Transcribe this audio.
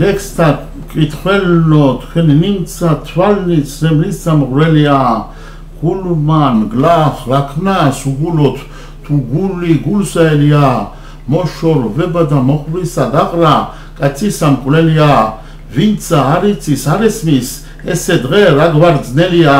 ლექსთა კითხველო თქვენი ნინცა თვალის ზემლის სამღრელია გულმან გლახ ლაქნას უგულოთ თუ გული გულსელია მოშორ ვება და მოხვრისა დაყრა კაცისა მკვლელია ვინცა არიცის არ ესმის ესე დღე რა გვარძნელია